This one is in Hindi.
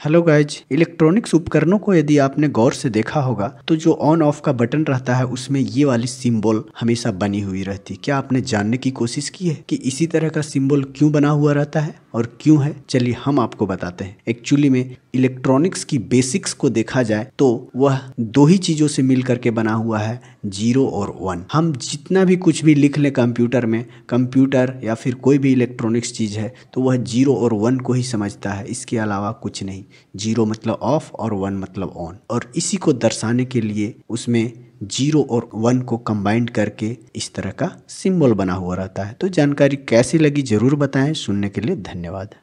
हेलो गाइज़ इलेक्ट्रॉनिक्स उपकरणों को यदि आपने गौर से देखा होगा तो जो ऑन ऑफ़ का बटन रहता है, उसमें ये वाली सिंबल हमेशा बनी हुई रहती है। क्या आपने जानने की कोशिश की है कि इसी तरह का सिंबल क्यों बना हुआ रहता है? और क्यों है? चलिए हम आपको बताते हैं। एक्चुअली में इलेक्ट्रॉनिक्स की बेसिक्स को देखा जाए तो वह दो ही चीज़ों से मिल करके बना हुआ है ज़ीरो और वन हम जितना भी कुछ भी लिख लें कंप्यूटर में कंप्यूटर या फिर कोई भी इलेक्ट्रॉनिक्स चीज़ है तो वह ज़ीरो और वन को ही समझता है। इसके अलावा कुछ नहीं। ज़ीरो मतलब ऑफ़ और वन मतलब ऑन और इसी को दर्शाने के लिए उसमें ज़ीरो और वन को कंबाइंड करके इस तरह का सिंबल बना हुआ रहता है। तो जानकारी कैसी लगी ज़रूर बताएँ। सुनने के लिए धन्यवाद।